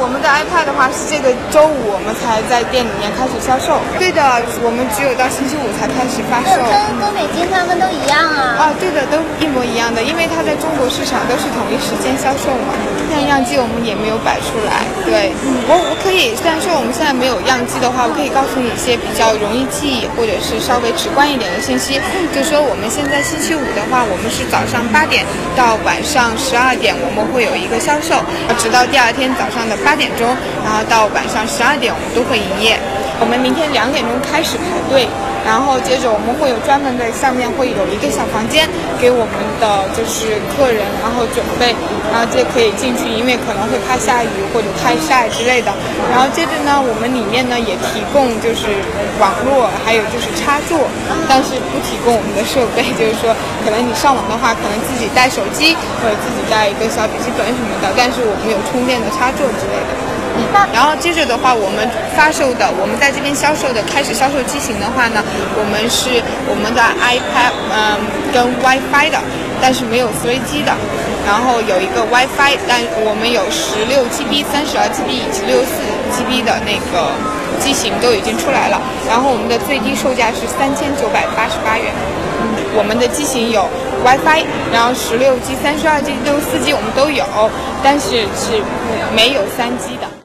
我们的 iPad 的话是这个周五我们才在店里面开始销售。对的，我们只有到星期五才开始发售。跟跟北京他们都一样啊？啊，对的，都一模一样的，因为它在中国市场都是同一时间销售嘛。像样机我们也没有摆出来。对，嗯我我可以，虽然说我们现在没有样机的话，我可以告诉你一些比较容易记忆或者是稍微直观一点的信息。就说我们现在星期五的话，我们是早上八点到晚上十二点，我们会有一个销售，直到第二天早上的八点钟，然后到晚上十二点我们都会营业。我们明天两点钟开始排队。然后接着我们会有专门的上面会有一个小房间给我们的就是客人，然后准备，然后就可以进去，因为可能会怕下雨或者太晒之类的。然后接着呢，我们里面呢也提供就是网络，还有就是插座，但是不提供我们的设备，就是说可能你上网的话，可能自己带手机或者自己带一个小笔记本什么的，但是我们有充电的插座之类的。然后接着的话，我们发售的，我们在这边销售的，开始销售机型的话呢，我们是我们的 iPad，嗯，跟 WiFi 的，但是没有 3G 的。然后有一个 WiFi，但我们有十六 GB、三十二 GB 以及六四 GB 的那个机型都已经出来了。然后我们的最低售价是三千九百八十八元。我们的机型有 WiFi，然后十六 G、三十二 G、六四 G 我们都有，但是是没有三 G 的。